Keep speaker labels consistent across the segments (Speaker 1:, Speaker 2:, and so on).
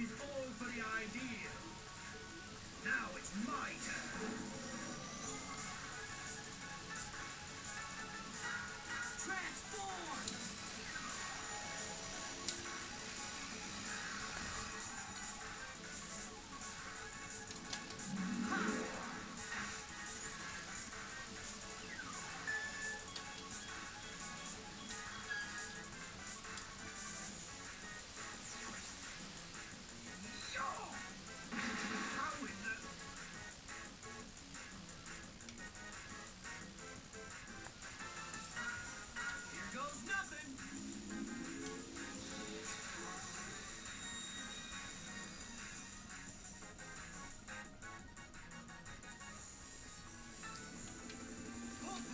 Speaker 1: is all for the idea.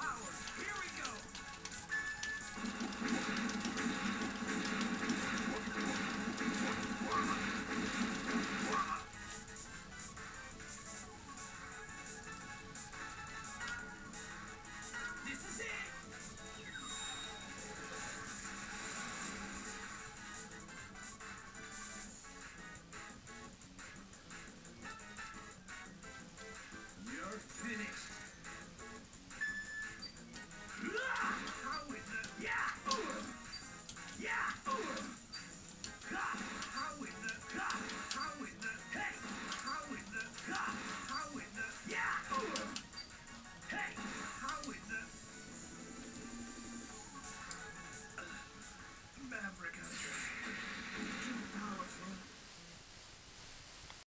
Speaker 1: power.